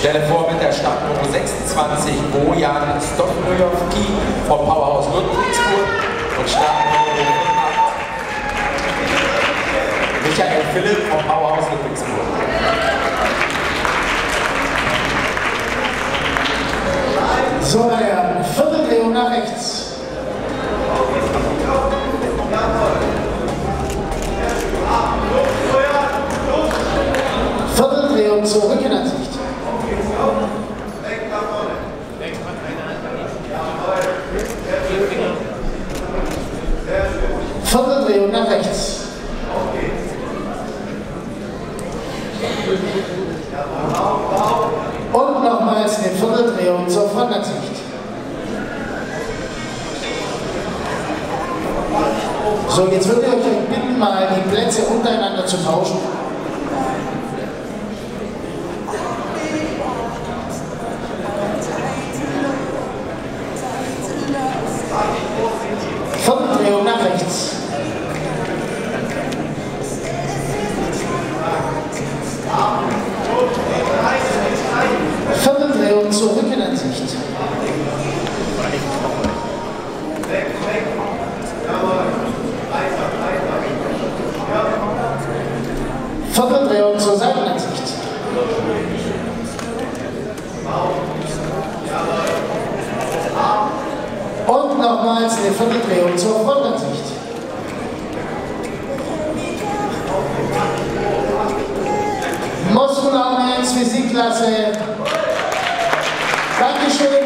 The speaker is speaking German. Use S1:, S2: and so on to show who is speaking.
S1: stelle vor mit der Startnummer 26 Bojan Stopnojowski vom Powerhouse Ludwigsburg und Startnummer 8 Michael Philipp vom Powerhouse Ludwigsburg.
S2: So, meine Herren, Vierteldrehung nach rechts. Vierteldrehung zur Vierteldrehung nach rechts. Und nochmals eine Vierteldrehung zur Frontansicht. So, jetzt würde ich euch bitten, mal die Plätze untereinander zu tauschen. Vierteldrehung nach rechts. Vierteldrehung zur Rückenansicht. Vierteldrehung zur Seitenansicht. Und nochmals eine Vierteldrehung zur Frontansicht. Moskau Physikklasse Dankeschön.